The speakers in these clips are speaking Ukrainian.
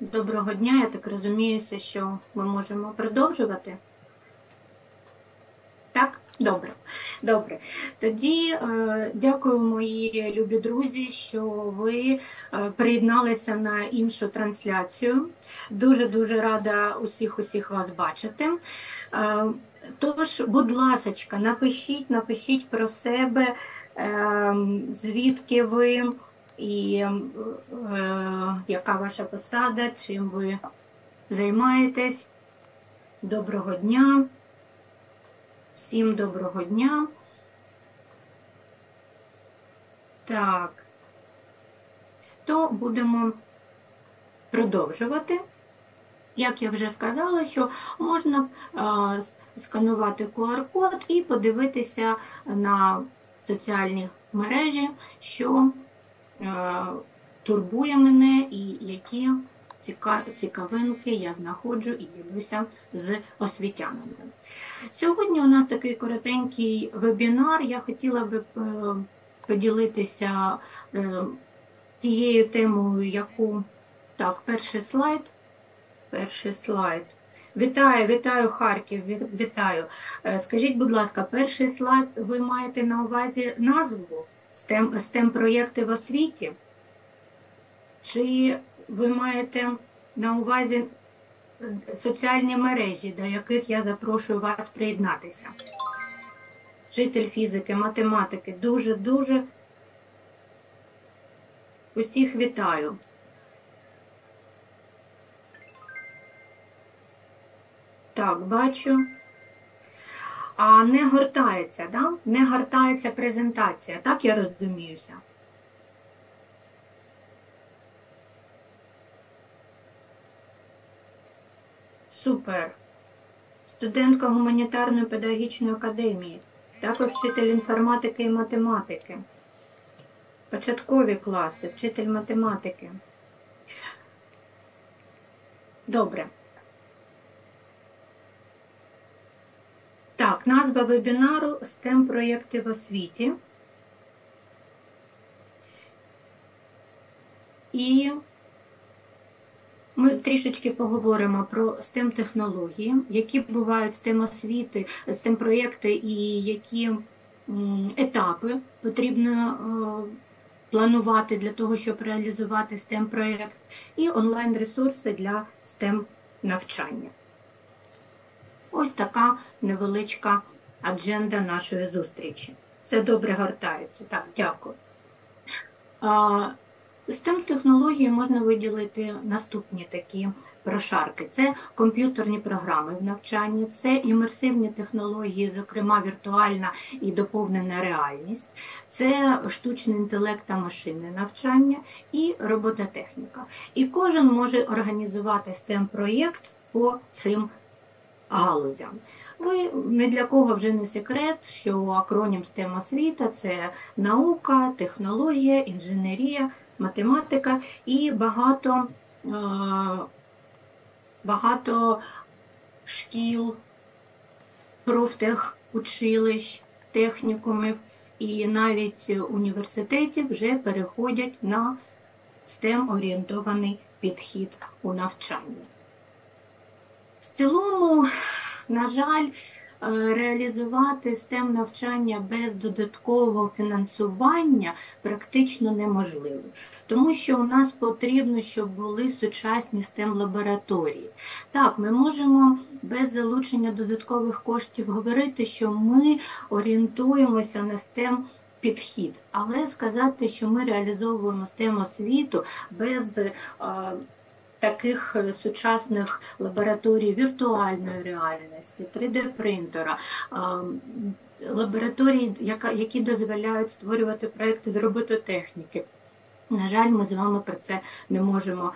Доброго дня, я так розуміюся, що ми можемо продовжувати. Так, добре. Добре. Тоді е, дякую, мої любі друзі, що ви е, приєдналися на іншу трансляцію. Дуже-дуже рада усіх усіх вас бачити. Е, тож, будь ласка, напишіть, напишіть про себе, е, звідки ви і е, яка ваша посада, чим ви займаєтесь. Доброго дня. Всім доброго дня. Так, то будемо продовжувати. Як я вже сказала, що можна а, сканувати QR-код і подивитися на соціальні мережі, що турбує мене і які цікавинки я знаходжу і ділюся з освітянами. Сьогодні у нас такий коротенький вебінар. Я хотіла би е, поділитися е, тією темою, яку так, перший слайд. Перший слайд. Вітаю, вітаю Харків, вітаю. Е, скажіть, будь ласка, перший слайд ви маєте на увазі назву STEM проєкти в освіті? Чи ви маєте на увазі соціальні мережі, до яких я запрошую вас приєднатися. Вчитель фізики, математики, дуже-дуже усіх вітаю. Так, бачу. А не гортається, да? Не гортається презентація, так я розуміюся. Супер. Студентка гуманітарної педагогічної академії, також вчитель інформатики і математики. Початкові класи, вчитель математики. Добре. Так, назва вебінару STEM проєкти в освіті. І ми трішечки поговоримо про stem технології, які бувають stem освіти, stem проєкти і які етапи потрібно е, планувати для того, щоб реалізувати stem проєкт, і онлайн-ресурси для stem навчання. Ось така невеличка адженда нашої зустрічі. Все добре гортається. Так, дякую. З тим технології можна виділити наступні такі прошарки: це комп'ютерні програми в навчанні, це імерсивні технології, зокрема віртуальна і доповнена реальність, це штучний інтелект та машинне навчання і робототехніка. І кожен може організувати stem проєкт по цим галузям. Ви не для кого вже не секрет, що акронім STEM освіта це наука, технологія, інженерія математика і багато е, багато шкіл, профтехучилищ, технікумів і навіть університетів вже переходять на stem орієнтований підхід у навчанні. Цілому, на жаль, Е, реалізувати STEM навчання без додаткового фінансування практично неможливо, тому що у нас потрібно, щоб були сучасні STEM лабораторії. Так, ми можемо без залучення додаткових коштів говорити, що ми орієнтуємося на STEM Підхід, але сказати, що ми реалізовуємо STEM освіту без таких е, сучасних лабораторій віртуальної реальності, 3D-принтера, лабораторій, які дозволяють створювати проекти з робототехніки. На жаль, ми з вами про це не можемо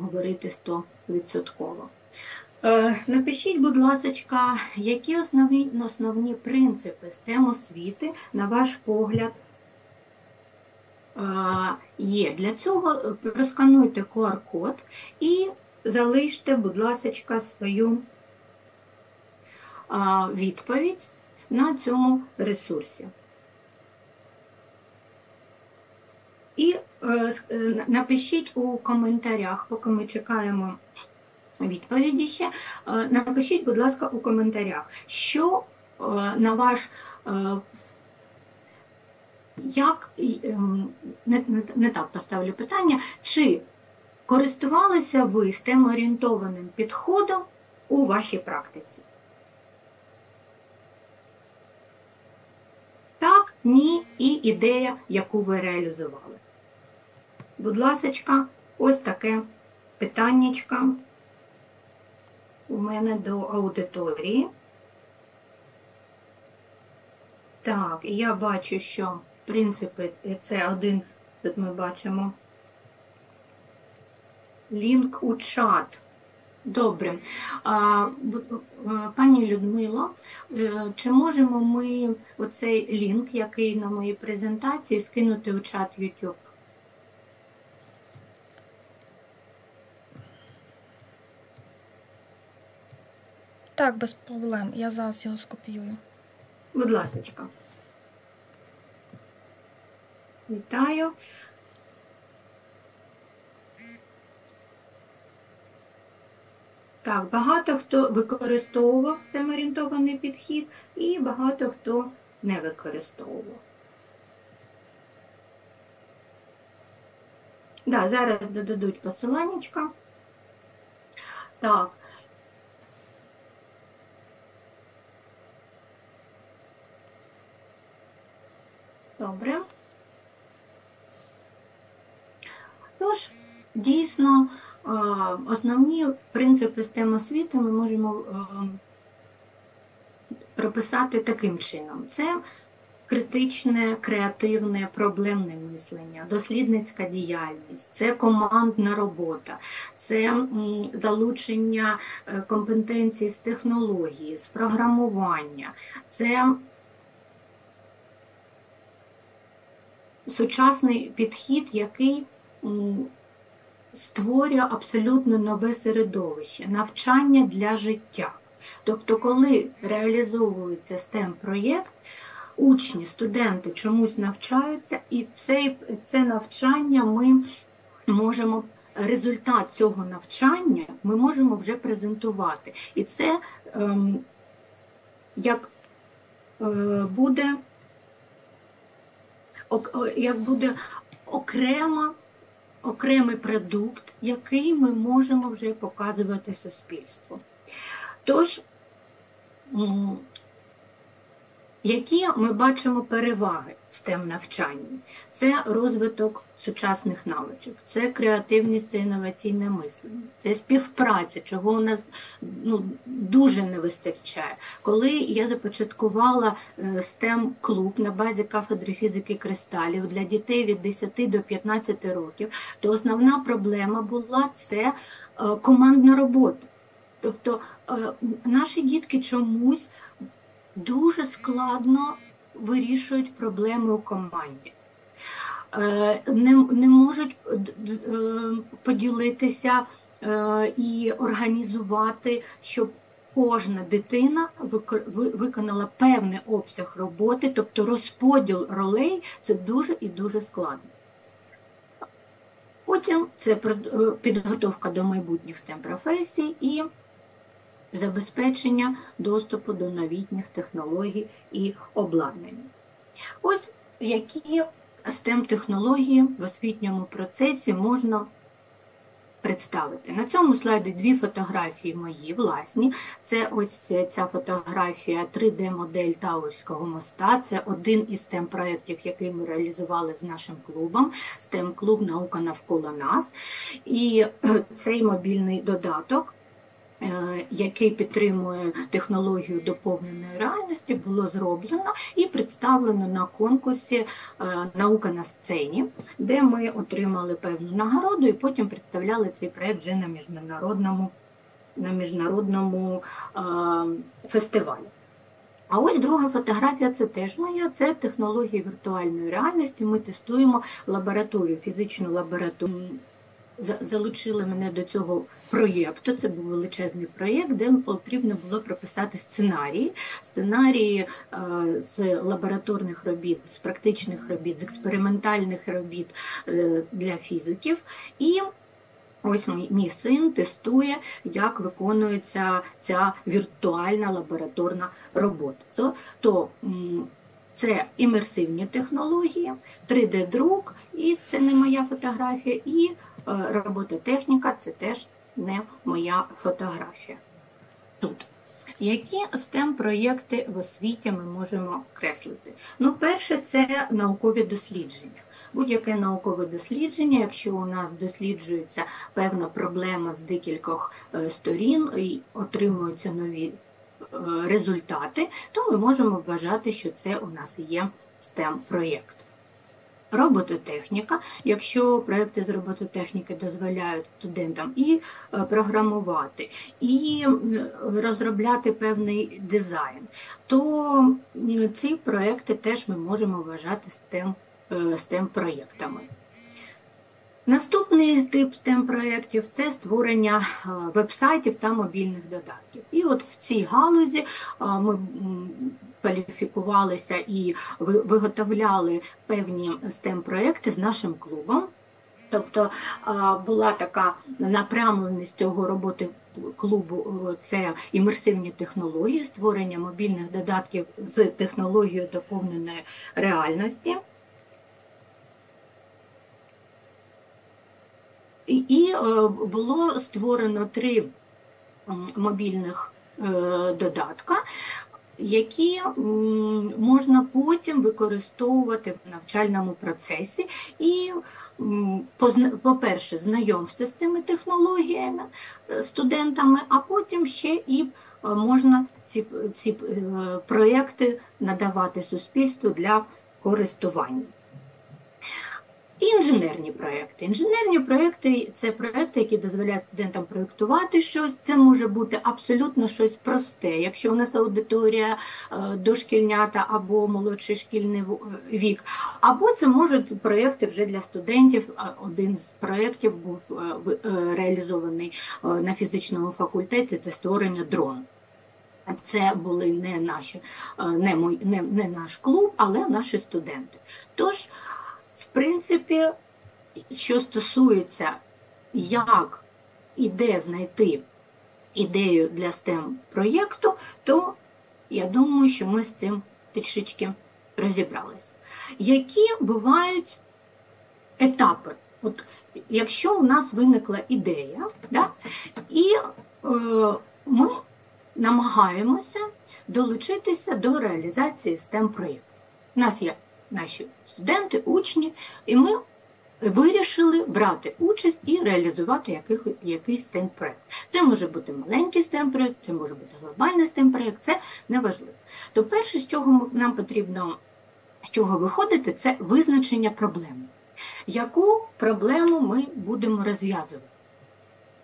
говорити 100%. Е, напишіть, будь ласка, які основні основні принципи STEM освіти, на ваш погляд, є. Для цього е, проскануйте QR-код і залиште, будь ласка, свою відповідь на цьому ресурсі. І е, е, напишіть у коментарях, поки ми чекаємо відповіді ще. е, Напишіть, будь ласка, у коментарях, що е, на ваш е, як ем, не, не, не так поставлю питання, чи користувалися ви STEM-орієнтованим підходом у вашій практиці? Так, ні, і ідея, яку ви реалізували. Будь ласочка, ось таке питаннячко у мене до аудиторії. Так, я бачу, що в принципі це один, тут ми бачимо лінк у чат. Добре. Пані Людмило, е, чи можемо ми оцей лінк, який на моїй презентації, скинути у чат YouTube? Так, без проблем. Я зараз його скопіюю. Будь ласочка. Вітаю. Так, багато хто використовував семорієнтований підхід і багато хто не використовував. Да, зараз додадуть посиланнячка. Так. Добре. Тож, дійсно, е, основні принципи системи освіти ми можемо е, прописати таким чином: це критичне, креативне, проблемне мислення, дослідницька діяльність, це командна робота, це залучення е, компетенцій з технології, з програмування, це сучасний підхід, який створює абсолютно нове середовище, навчання для життя. Тобто, коли реалізовується STEM проєкт, учні, студенти чомусь навчаються, і цей, це навчання ми можемо. Результат цього навчання ми можемо вже презентувати. І це ем, як е, буде ок- як буде окрема, окремий продукт, який ми можемо вже показувати суспільству. Тож, які ми бачимо переваги в STEM навчанні? Це розвиток сучасних навичок, це креативність, це інноваційне мислення, це співпраця, чого у нас ну, дуже не вистачає. Коли я започаткувала е, STEM клуб на базі кафедри фізики кристалів для дітей від 10 до 15 років, то основна проблема була це е, командна робота. Тобто е, наші дітки чомусь дуже складно вирішують проблеми у команді. Е, Не, не можуть е, поділитися е, і організувати, щоб кожна дитина виконала певний обсяг роботи, тобто розподіл ролей це дуже і дуже складно. Потім це підготовка до майбутніх STEM професій і забезпечення доступу до новітніх технологій і обладнання. Ось які STEM технології в освітньому процесі можна представити. На цьому слайді дві фотографії мої власні. Це ось ця фотографія 3D-модель Таурського моста. Це один із STEM проєктів, який ми реалізували з нашим клубом. STEM клуб Наука навколо нас. І е, цей мобільний додаток. Е, Який підтримує технологію доповненої реальності, було зроблено і представлено на конкурсі е, Наука на сцені, де ми отримали певну нагороду і потім представляли цей проект вже на міжнародному, на міжнародному е, фестивалі. А ось друга фотографія це теж моя, це технології віртуальної реальності. Ми тестуємо лабораторію, фізичну лабораторію. залучили мене до цього проєкту. Це був величезний проєкт, де потрібно було прописати сценарії. Сценарії е, з лабораторних робіт, з практичних робіт, з експериментальних робіт е, для фізиків. І Ось мій, мій син тестує, як виконується ця віртуальна лабораторна робота. То, то це імерсивні технології, 3D-друк, і це не моя фотографія, і е, робототехніка це теж не моя фотографія. Тут. Які STEM проєкти в освіті ми можемо креслити? Ну, перше, це наукові дослідження. Будь-яке наукове дослідження, якщо у нас досліджується певна проблема з декількох е, сторін і отримуються нові е, результати, то ми можемо вважати, що це у нас є STEM-проєкт. Робототехніка, якщо проекти з робототехніки дозволяють студентам і е, програмувати, і розробляти певний дизайн, то ці проекти теж ми можемо вважати STEM, е, STEM-проєктами. Наступний тип STEM проєктів це створення е, вебсайтів та мобільних додатків. І от в цій галузі ми кваліфікувалися і виготовляли певні STEM проєкти з нашим клубом. Тобто була така напрямленість цього роботи клубу це імерсивні технології, створення мобільних додатків з технологією доповненої реальності. І, і е, було створено три мобільних е, додатка, які можна потім використовувати в навчальному процесі. І, по-перше, знайомство з цими технологіями е, студентами, а потім ще і е, можна ці, ці е, проекти надавати суспільству для користування. Інженерні проекти. Інженерні проекти це проекти, які дозволяють студентам проєктувати щось. Це може бути абсолютно щось просте. Якщо у нас аудиторія е, дошкільнята або молодший шкільний вік, або це можуть проекти вже для студентів. Один з проєктів був е, е, реалізований е, на фізичному факультеті. Це створення дрону. Це були не наші, е, не, мой, не, не наш клуб, але наші студенти. Тож, принципі, що стосується, як і де знайти ідею для STEM проєкту, то я думаю, що ми з цим трішечки розібралися. Які бувають етапи? От, якщо у нас виникла ідея, да, і е, ми намагаємося долучитися до реалізації STEM проєкту. У нас є наші студенти, учні, і ми вирішили брати участь і реалізувати яких, якийсь проєкт. Це може бути маленький проєкт, це може бути глобальний проєкт, це неважливо. То перше, з чого нам потрібно з чого виходити, це визначення проблеми. Яку проблему ми будемо розв'язувати?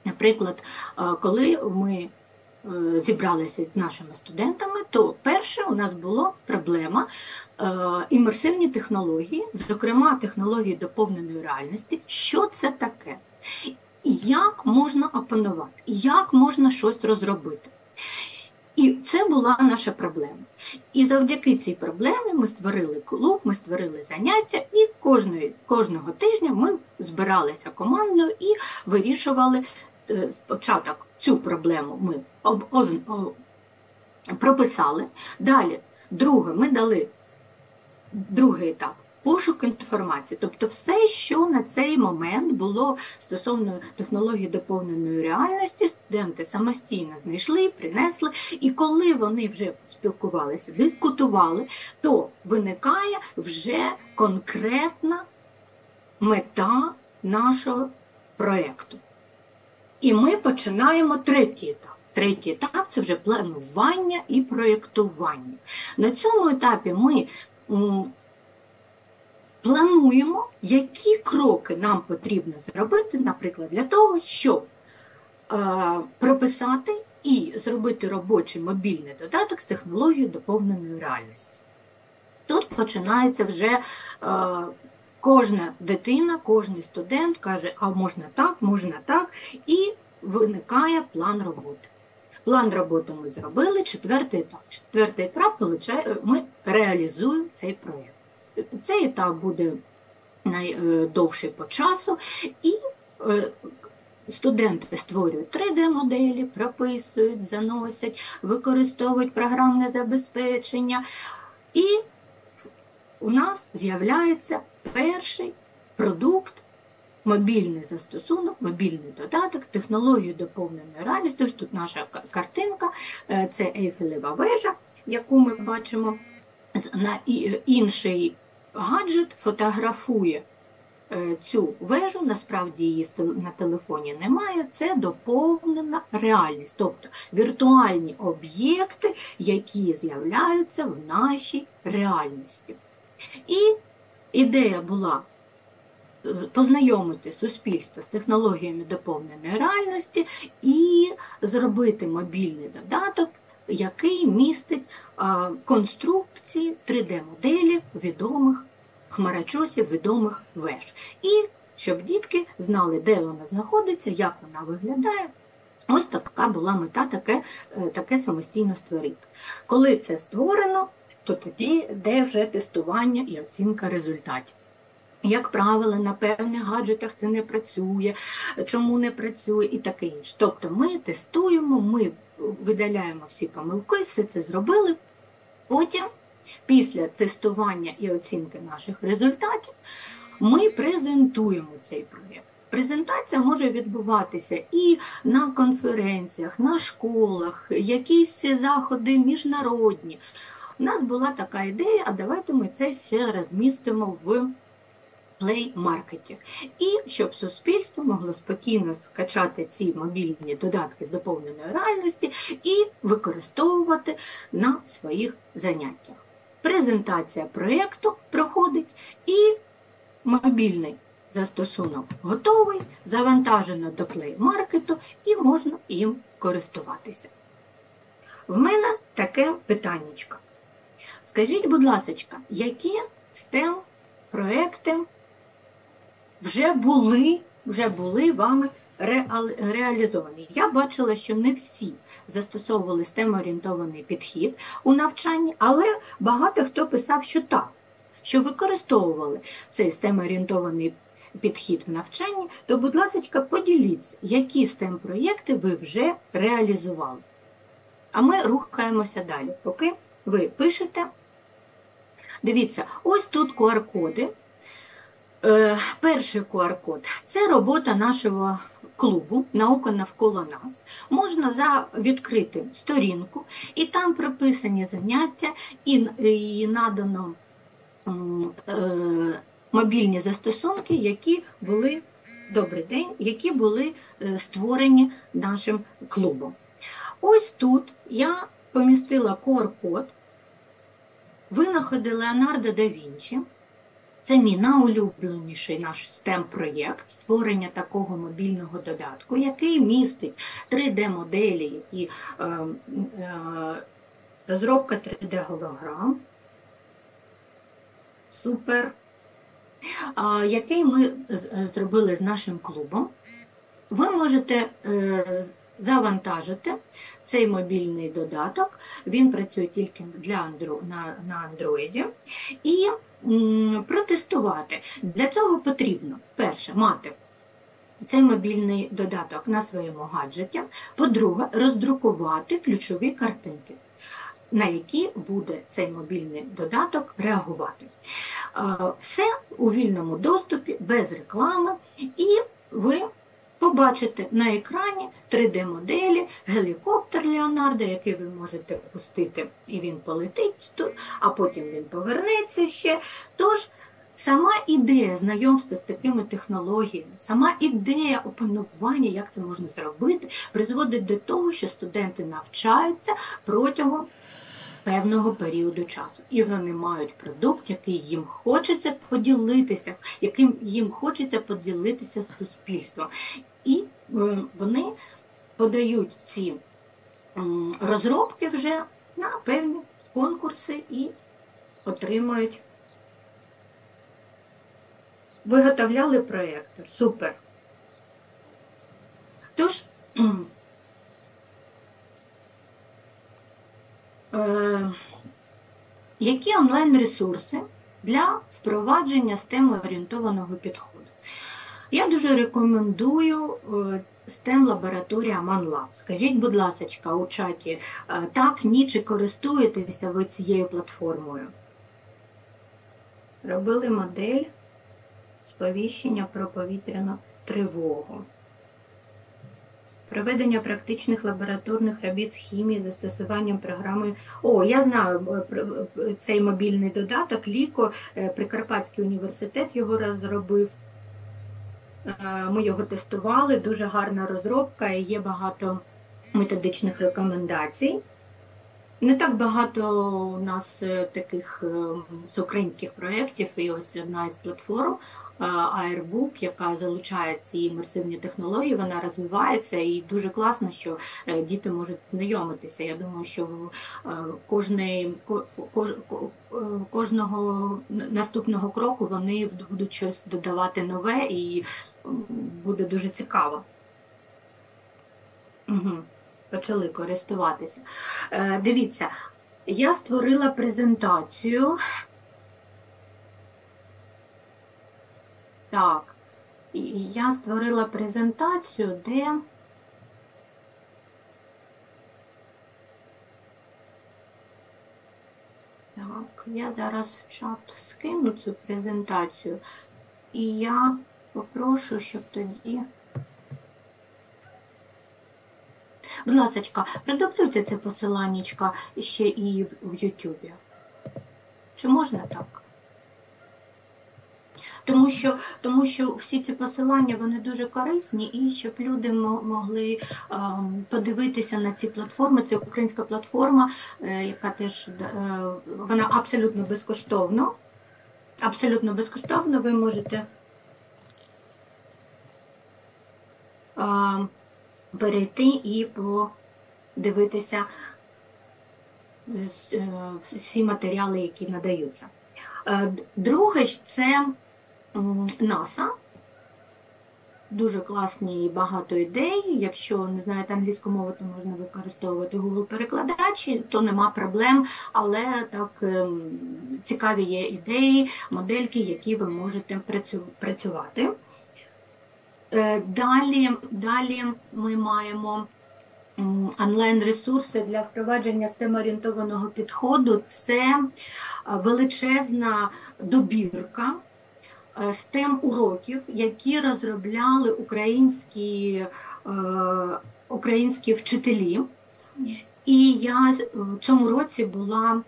Наприклад, е, коли ми зібралися з нашими студентами, то перше у нас була проблема е, імерсивні технології, зокрема технології доповненої реальності. Що це таке? Як можна опанувати? Як можна щось розробити? І це була наша проблема. І завдяки цій проблемі ми створили клуб, ми створили заняття, і кожної, кожного тижня ми збиралися командою і вирішували е, спочатку цю проблему. Ми об, оз- о, прописали. Далі, друге, ми дали другий етап. Пошук інформації, тобто все, що на цей момент було стосовно технології доповненої реальності, студенти самостійно знайшли, принесли, і коли вони вже спілкувалися, дискутували, то виникає вже конкретна мета нашого проєкту. І ми починаємо третій етап. Третій етап це вже планування і проєктування. На цьому етапі ми плануємо, які кроки нам потрібно зробити, наприклад, для того, щоб е, прописати і зробити робочий мобільний додаток з технологією доповненої реальності. Тут починається вже е, Кожна дитина, кожен студент каже, а можна так, можна так, і виникає план роботи. План роботи ми зробили, четвертий етап. Четвертий етап ми реалізуємо цей проєкт. Цей етап буде найдовший по часу, і е, студенти створюють 3D-моделі, прописують, заносять, використовують програмне забезпечення. І у нас з'являється перший продукт, мобільний застосунок, мобільний додаток з технологією доповненої реальності. Ось тут наша картинка, е, це Ейфелева вежа, яку ми бачимо. На інший гаджет фотографує е, цю вежу, насправді її на телефоні немає, це доповнена реальність, тобто віртуальні об'єкти, які з'являються в нашій реальності. І ідея була е, познайомити суспільство з технологіями доповненої реальності і зробити мобільний додаток, який містить конструкції 3D-моделі відомих хмарочосів, відомих веж. І щоб дітки знали, де вона знаходиться, як вона виглядає. Ось така була мета таке, е, таке самостійно створити. Коли це створено, то тоді йде вже тестування і оцінка результатів. Як правило, на певних гаджетах це не працює, чому не працює і таке інше. Тобто ми тестуємо, ми видаляємо всі помилки, все це зробили. Потім, після тестування і оцінки наших результатів, ми презентуємо цей проєкт. Презентація може відбуватися і на конференціях, на школах, якісь заходи міжнародні. У нас була така ідея, а давайте ми це все розмістимо в плей-маркеті. І щоб суспільство могло спокійно скачати ці мобільні додатки з доповненої реальності і використовувати на своїх заняттях. Презентація проєкту проходить і мобільний застосунок готовий, завантажено до плей-маркету і можна їм користуватися. В мене таке питаннячко. Скажіть, будь ласка, які STEM проекти вже були, вже були вами реал- реалізовані? Я бачила, що не всі застосовували STEM-орієнтований підхід у навчанні, але багато хто писав, що так, що використовували цей STEM-орієнтований підхід в навчанні, то, будь ласка, поділіться, які STEM-проєкти ви вже реалізували. А ми рухаємося далі. Поки ви пишете. Дивіться, ось тут QR-коди. Е, перший QR-код це робота нашого клубу Наука навколо нас. Можна за відкрити сторінку, і там прописані заняття, і, надано е, мобільні застосунки, які були добрий день, які були е, створені нашим клубом. Ось тут я помістила QR-код винаходи Леонардо да Вінчі. Це мій найулюбленіший наш STEM-проєкт створення такого мобільного додатку, який містить 3D-моделі, які е, е, розробка 3D-голограм. Супер. А, який ми зробили з нашим клубом. Ви можете е, завантажити цей мобільний додаток. Він працює тільки для Андро, на, на Android. І протестувати. Для цього потрібно, перше, мати цей мобільний додаток на своєму гаджеті. По-друге, роздрукувати ключові картинки, на які буде цей мобільний додаток реагувати. Е, Все у вільному доступі, без реклами, і ви побачите на екрані 3D-моделі, гелікоптер Леонардо, який ви можете пустити, і він полетить тут, а потім він повернеться ще. Тож сама ідея знайомства з такими технологіями, сама ідея опанування, як це можна зробити, призводить до того, що студенти навчаються протягом певного періоду часу. І вони мають продукт, який їм хочеться поділитися, яким їм хочеться поділитися з суспільством. Вони подають ці розробки вже на певні конкурси і отримують виготовляли проєктор. Супер. Тож, е, які онлайн-ресурси для впровадження STEM орієнтованого підходу? Я дуже рекомендую е, STEM лабораторія ManLab. Скажіть, будь ласка, у чаті, е, так, ні, чи користуєтеся ви цією платформою? Робили модель сповіщення про повітряну тривогу. Проведення практичних лабораторних робіт з хімії застосуванням програми. О, я знаю е, цей мобільний додаток Ліко, Прикарпатський університет його розробив. Е, Ми його тестували, дуже гарна розробка, є багато методичних рекомендацій. Не так багато у нас е, таких е, з українських проєктів, і ось одна із платформ е, Airbook, яка залучає ці імерсивні технології, вона розвивається і дуже класно, що діти можуть знайомитися. Я думаю, що кожний, кож- кожного наступного кроку вони будуть щось додавати нове і буде дуже цікаво. Угу. Почали користуватися. Е, Дивіться, я створила презентацію. Так, я створила презентацію, де так, я зараз в чат скину цю презентацію, і я попрошу, щоб тоді. Будь ласка, продублюйте це посиланнячка ще і в, Ютубі. Чи можна так? Тому що, тому що всі ці посилання вони дуже корисні, і щоб люди могли ем, подивитися на ці платформи. Це українська платформа, е, яка теж е, вона абсолютно безкоштовно. Абсолютно безкоштовно ви можете ем, перейти і подивитися е, е, всі матеріали, які надаються. Е, Друге це НАСА. Дуже класні і багато ідей. Якщо не знаєте англійську мову, то можна використовувати Google перекладачі, то нема проблем, але так ем, цікаві є ідеї, модельки, які ви можете працювати. Е, Далі, далі ми маємо онлайн-ресурси для впровадження STEM-орієнтованого підходу. Це е, величезна добірка е, STEM-уроків, які розробляли українські, українські вчителі. І я в цьому році була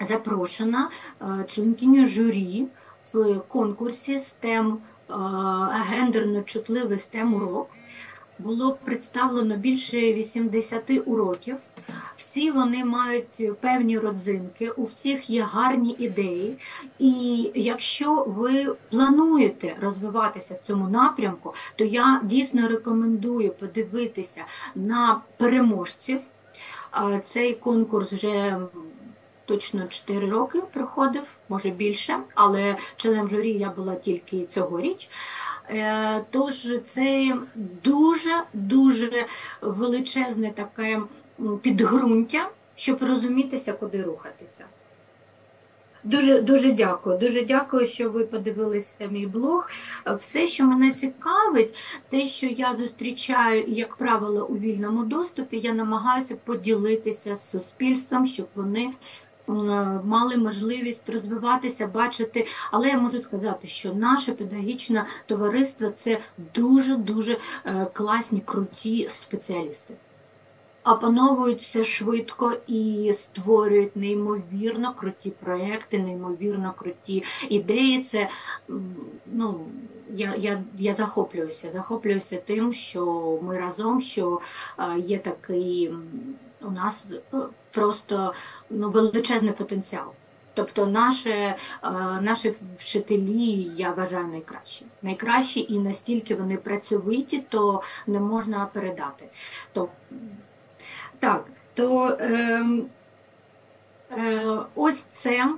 запрошена членкиню журі в конкурсі STEM е, гендерно чутливий STEM урок. Було представлено більше 80 уроків. Всі вони мають певні родзинки, у всіх є гарні ідеї. І якщо ви плануєте розвиватися в цьому напрямку, то я дійсно рекомендую подивитися на переможців. Цей конкурс вже точно 4 роки проходив, може більше, але членом журі я була тільки цьогоріч. Е, Тож це дуже-дуже величезне таке підґрунтя, щоб розумітися, куди рухатися. Дуже, дуже дякую. Дуже дякую, що ви подивилися мій блог. Все, що мене цікавить, те, що я зустрічаю, як правило, у вільному доступі, я намагаюся поділитися з суспільством, щоб вони мали можливість розвиватися, бачити. Але я можу сказати, що наше педагогічне товариство це дуже-дуже е, класні, круті спеціалісти. Опановують все швидко і створюють неймовірно круті проекти, неймовірно круті ідеї. Це ну, я, я, я захоплююся, захоплююся тим, що ми разом, що е, є такий у нас е, просто ну, величезний потенціал. Тобто наші, е, наші вчителі, я вважаю, найкращі. Найкращі і настільки вони працьовиті, то не можна передати. То, так, то ем, е, ось це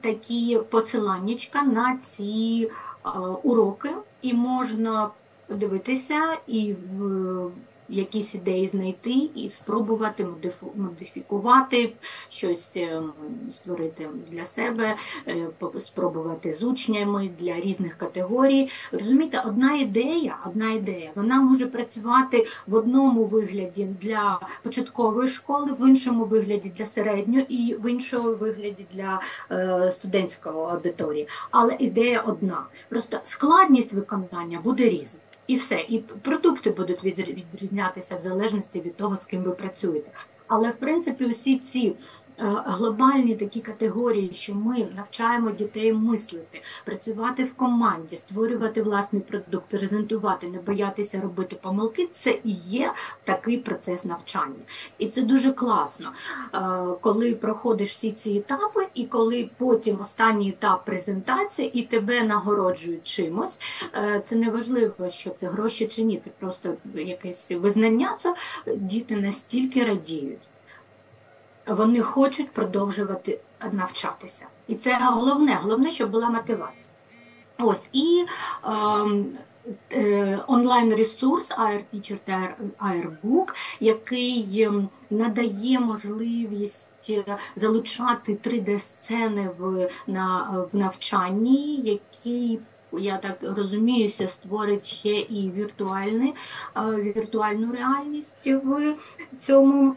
такі посиланнячка на ці е, уроки, і можна подивитися і в якісь ідеї знайти і спробувати модифікувати щось ем, створити для себе, е, спробувати з учнями для різних категорій. Розумієте, одна ідея, одна ідея, вона може працювати в одному вигляді для початкової школи, в іншому вигляді для середньої і в іншому вигляді для е, студентського аудиторії. Але ідея одна. Просто складність виконання буде різна. І все, і продукти будуть відрізнятися в залежності від того, з ким ви працюєте. Але в принципі, усі ці глобальні такі категорії, що ми навчаємо дітей мислити, працювати в команді, створювати власний продукт, презентувати, не боятися робити помилки, це і є такий процес навчання. І це дуже класно, е, коли проходиш всі ці етапи, і коли потім останній етап презентації і тебе нагороджують чимось. Е, Це не важливо, що це гроші чи ні, це просто якесь визнання. Це діти настільки радіють. Вони хочуть продовжувати навчатися. І це головне, головне, щоб була мотивація. Ось і ем, е, онлайн-ресурс AR Teacher та AirBook, який ем, надає можливість е, залучати 3D-сцени в, на, в навчанні, який я так розуміюся, створить ще і е, віртуальну реальність в цьому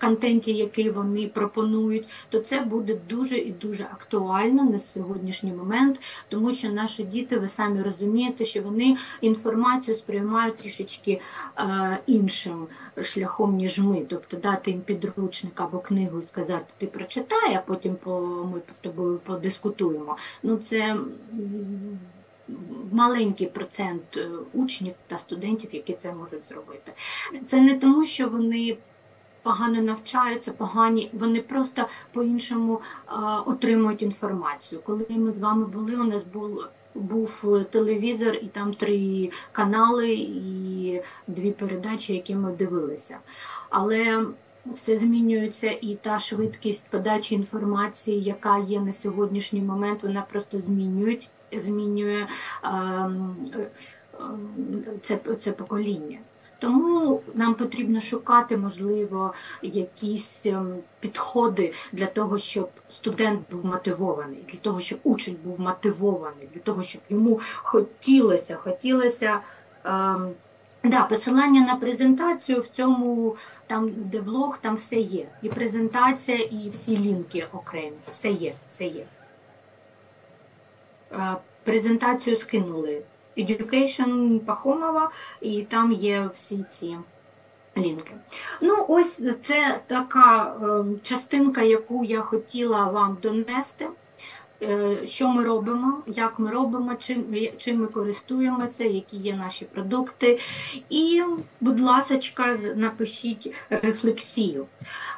контенті, який вони пропонують, то це буде дуже і дуже актуально на сьогоднішній момент, тому що наші діти, ви самі розумієте, що вони інформацію сприймають трішечки е, іншим шляхом, ніж ми. Тобто дати їм підручник або книгу і сказати, ти прочитай, а потім по, ми з тобою подискутуємо. Ну, це маленький процент е, учнів та студентів, які це можуть зробити. Це не тому, що вони погано навчаються, погані, вони просто по-іншому е, отримують інформацію. Коли ми з вами були, у нас був. Був телевізор, і там три канали і дві передачі, які ми дивилися. Але все змінюється, і та швидкість подачі інформації, яка є на сьогоднішній момент, вона просто змінюють, змінює ем, ем, це, це покоління. Тому нам потрібно шукати, можливо, якісь ем, підходи для того, щоб студент був мотивований, для того, щоб учень був мотивований, для того, щоб йому хотілося, хотілося. Ем, Да, посилання на презентацію в цьому, там, де блог, там все є. І презентація, і всі лінки окремі. Все є, все є. Е, Презентацію скинули. Education Пахомова, і там є всі ці лінки. Ну, ось це така е, частинка, яку я хотіла вам донести. Е, Що ми робимо, як ми робимо, чим, чим ми користуємося, які є наші продукти. І, будь ласка, напишіть рефлексію,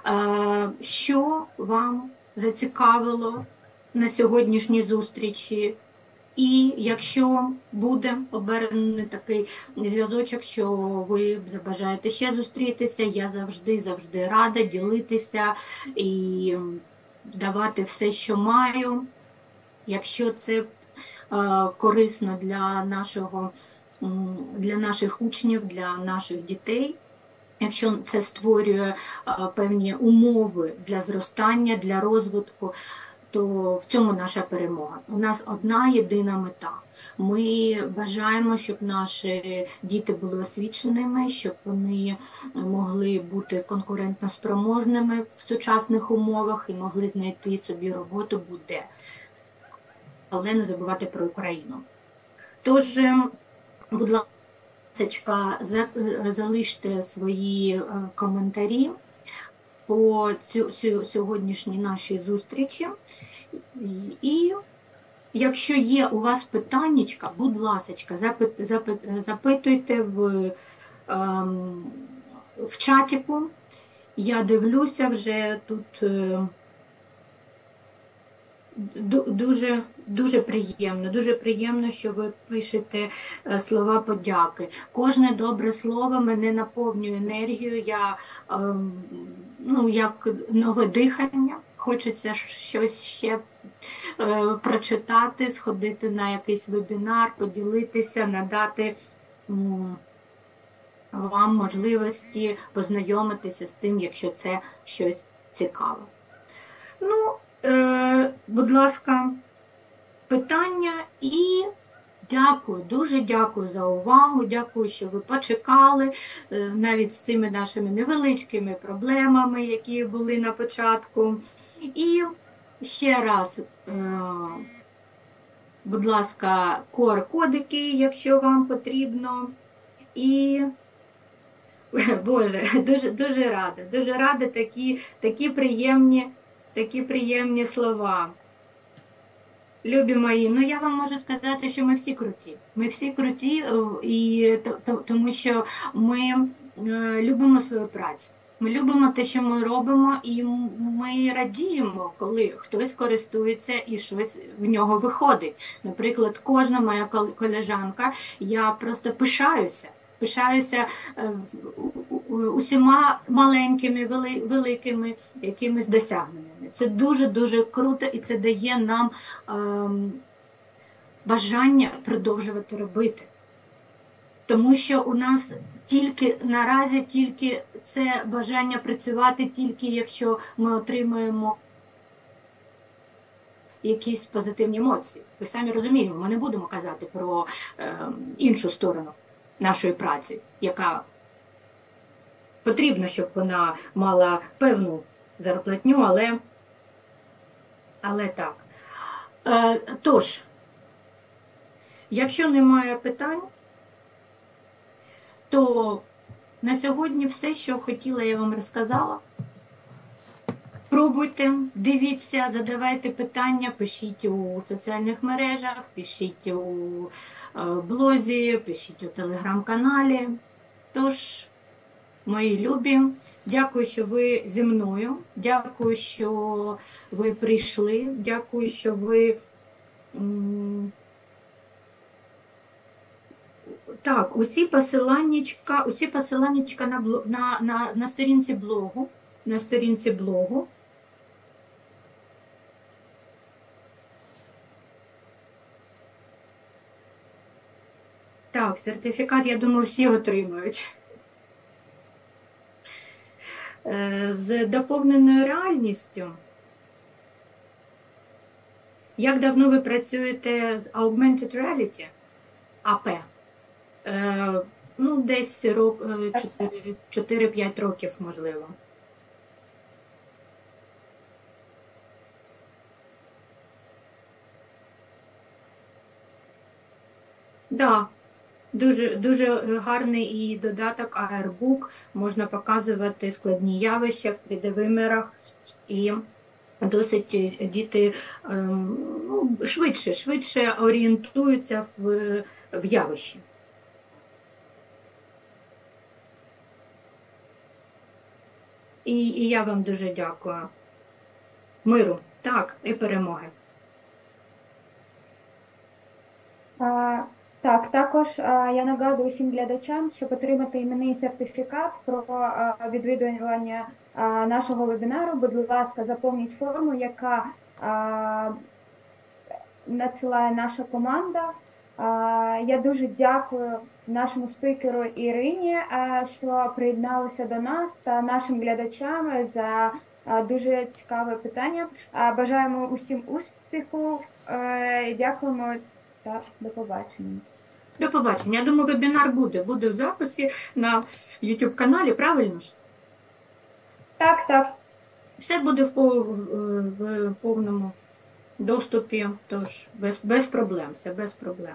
Е, що вам зацікавило на сьогоднішній зустрічі. І якщо буде оберений такий зв'язочок, що ви забажаєте ще зустрітися, я завжди завжди рада ділитися і давати все, що маю. Якщо це е, корисно для нашого для наших учнів, для наших дітей. Якщо це створює е, певні умови для зростання, для розвитку, то в цьому наша перемога. У нас одна єдина мета. Ми бажаємо, щоб наші діти були освіченими, щоб вони могли бути конкурентно спроможними в сучасних умовах і могли знайти собі роботу будь-де. Але не забувати про Україну. Тож, ем, будь ласка, е, залиште свої е, коментарі по сьогоднішній нашій зустрічі. І- якщо є у вас питаннячка, будь ласка, запит, запитуйте в, ем, в чатіку. Я дивлюся вже тут. е, Дуже, дуже приємно, дуже приємно, що ви пишете е, слова подяки. Кожне добре слово мене наповнює енергією. Я ем, ну, як нове дихання. хочеться щось ще е, прочитати, сходити на якийсь вебінар, поділитися, надати вам можливості познайомитися з цим, якщо це щось цікаве. Ну, е, будь ласка, питання і дякую, дуже дякую за увагу. Дякую, що ви почекали е, навіть з цими нашими невеличкими проблемами, які були на початку. І ще раз, е, будь ласка, QR-кодики, якщо вам потрібно. І Боже, дуже дуже рада, дуже рада такі, такі приємні, такі приємні слова. Любі мої, ну я вам можу сказати, що ми всі круті. Ми всі круті, е, і то- то- тому що ми е, любимо свою працю. Ми любимо те, що ми робимо, і ми радіємо, коли хтось користується і щось в нього виходить. Наприклад, кожна моя колежанка, я просто пишаюся. Пишаюся е, усіма маленькими, великими якимись досягненнями. Це дуже дуже круто, і це дає нам ем, бажання продовжувати робити. Тому що у нас тільки наразі тільки це бажання працювати, тільки якщо ми отримуємо якісь позитивні емоції. Ви самі розумієте, ми не будемо казати про ем, іншу сторону нашої праці, яка потрібно, щоб вона мала певну зарплатню, але, але так. Е, тож, якщо немає питань, то на сьогодні все, що хотіла, я вам розказала. Пробуйте, дивіться, задавайте питання, пишіть у соціальних мережах, пишіть у е, блозі, пишіть у телеграм-каналі. Тож, мої любі, дякую, що ви зі мною. Дякую, що ви прийшли. Дякую, що ви. Так, усі посиланнячка, усі посиланнячка на, на, на, на сторінці блогу. На сторінці блогу. Так, сертифікат, я думаю, всі отримують. Е, З доповненою реальністю. Як давно ви працюєте з Augmented Reality? АП? Е, ну, десь рок, е, 4 4-5 років, можливо. Да, дуже, дуже гарний і додаток Airbook. Можна показувати складні явища в 3D-вимірах і досить діти ем, ну, швидше, швидше орієнтуються в, в явищі. І, і я вам дуже дякую. Миру, так, і перемоги. Так, також а, я нагадую всім глядачам, щоб отримати іменний сертифікат про а, відвідування а, нашого вебінару. Будь ласка, заповніть форму, яка надсилає наша команда. Я дуже дякую нашому спікеру Ірині, що приєдналися до нас та нашим глядачам за дуже цікаве питання. Бажаємо усім успіху. Е, Дякуємо та до побачення. До побачення. Я думаю, вебінар буде. Буде в записі на YouTube каналі, правильно ж? Так, так. Все буде в, в, в повному доступі, тож без, без проблем, все без проблем.